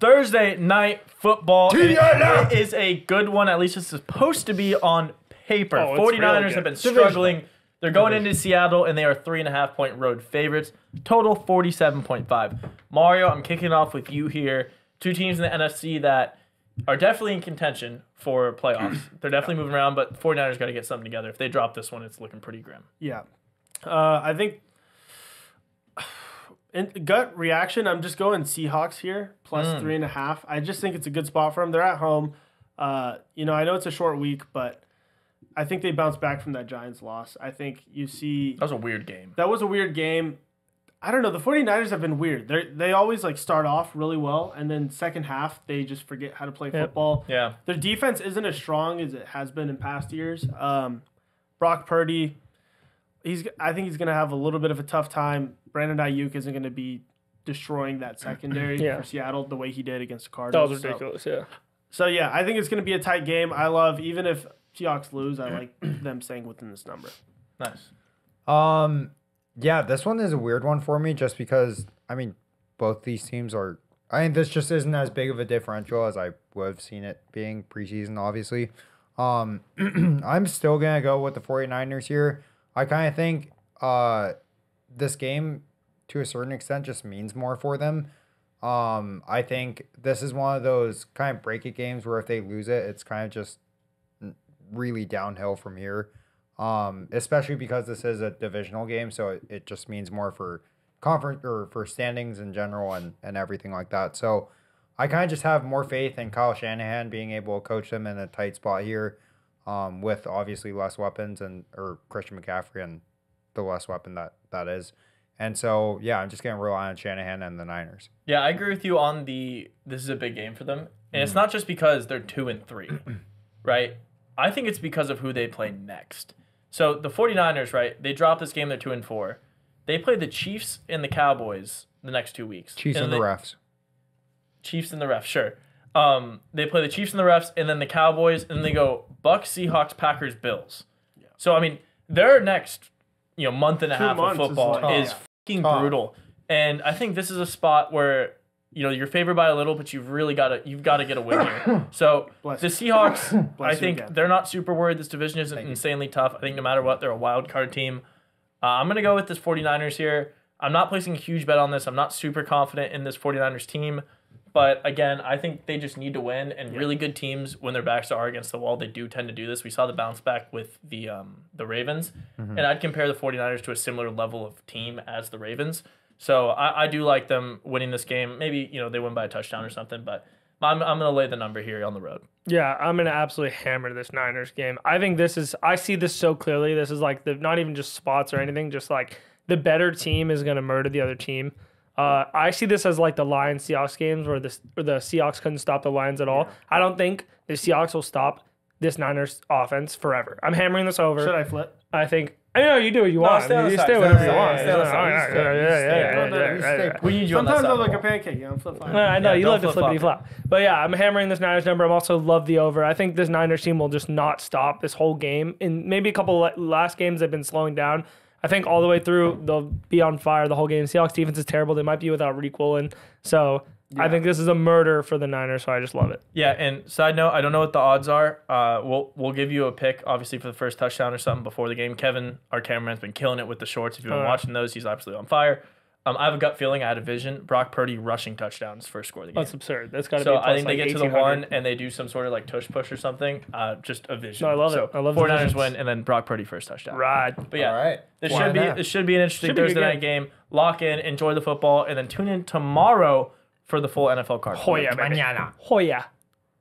Thursday night football. and It is a good one. At least it's supposed to be on paper. Oh, it's 49ers really have been good. struggling. They're going into Seattle and they are three and a half point road favorites. Total 47.5. Mario, I'm kicking off with you here. Two teams in the NFC that are definitely in contention for playoffs. They're definitely moving around, but 49ers got to get something together. If they drop this one, it's looking pretty grim. Yeah. Uh, I think in gut reaction, I'm just going Seahawks here, plus three and a half. I just think it's a good spot for them. They're at home. Uh, you know, I know it's a short week, but I think they bounce back from that Giants loss. I think you see That was a weird game. that was a weird game. I don't know. The 49ers have been weird. They they always like start off really well and then second half they just forget how to play football. Yeah. Their defense isn't as strong as it has been in past years. Um, Brock Purdy, he's I think he's going to have a little bit of a tough time. Brandon Aiyuk isn't going to be destroying that secondary Yeah. for Seattle the way he did against the That Cardinals. was So- ridiculous. Yeah. So, yeah, I think it's going to be a tight game. I love even if Seahawks lose, I like them staying within this number. Nice. Um, yeah, this one is a weird one for me just because I mean both these teams are. I mean, this just isn't as big of a differential as I would have seen it being preseason, obviously. Um, I'm still gonna go with the 49ers here. I kind of think uh, this game to a certain extent just means more for them. Um, I think this is one of those kind of break it games where if they lose it, it's kind of just really downhill from here um, especially because this is a divisional game, so it, it just means more for conference or for standings in general and, and everything like that. So I kind of just have more faith in Kyle Shanahan being able to coach them in a tight spot here, um, with obviously less weapons and or Christian McCaffrey and the less weapon that that is. And so yeah, I'm just gonna rely on Shanahan and the Niners. Yeah, I agree with you on the this is a big game for them. And it's not just because they're 2 and 3, right? I think it's because of who they play next. So the 49ers, right? They drop this game they're 2 and 4. They play the Chiefs and the Cowboys the next 2 weeks. Chiefs and then the they- refs. Chiefs and the refs, sure. Um, they play the Chiefs and the refs, and then the Cowboys, and then they go Bucks, Seahawks, Packers, Bills. So I mean, their next you know month and a Two half of months is football tough. is, fucking Tough. brutal, and I think this is a spot where you know you're favored by a little, but you've really got to you've got to get a win here. So Bless the you. Seahawks, I you think again. they're not super worried. This division isn't insanely tough. I think no matter what, they're a wild card team. Uh, I'm going to go with this 49ers here. I'm not placing a huge bet on this. I'm not super confident in this 49ers team. But again, I think they just need to win. And really good teams, when their backs are against the wall, they do tend to do this. We saw the bounce back with the um, the Ravens. And I'd compare the 49ers to a similar level of team as the Ravens. So I, I do like them winning this game. Maybe, you know, they win by a touchdown or something. But I'm, I'm going to lay the number here on the road. Yeah, I'm gonna absolutely hammer this Niners game. I think this is I see this so clearly. This is like the not even just spots or anything, just like the better team is gonna murder the other team. Uh, I see this as like the Lions Seahawks games where the where the Seahawks couldn't stop the Lions at all. I don't think the Seahawks will stop this Niners offense forever. I'm hammering this over. Should I flip? I think. I know you do what you want. stay on the you side, stay stay on whatever the you side, want. stay on the side, stay, stay. No, no, you stay. yeah. We need you on that Sometimes side. I'm like a pancake. Yeah, I'm flip flop. I know Yeah, you don't love to flip-flop flippity flop, but yeah, I'm hammering this Niners number. I'm also love the over. I think this Niners team will just not stop this whole game. In maybe a couple la- last games, they've been slowing down. I think all the way through they'll be on fire the whole game. Seahawks defense is terrible. They might be without Riq Woolen. So I think this is a murder for the Niners. So I just love it. Yeah, and side note, I don't know what the odds are. Uh, we'll we'll give you a pick, obviously, for the first touchdown or something before the game. Kevin, our cameraman's been killing it with the shorts. If you've been Alright. watching those, he's absolutely on fire. Um, I have a gut feeling. I had a vision. Brock Purdy rushing touchdowns first score of the game. That's absurd. That's got to be so. I plus think they get to the one and they do some sort of like tush push or something. Uh, just a vision. No, I love so it. I love the 49ers win and then Brock Purdy first touchdown. Right. But yeah, All right. this Why should be not? this should be an interesting Should be Thursday night game. Lock in, enjoy the football, and then tune in tomorrow for the full NFL card. Hoya. Mañana. Yeah.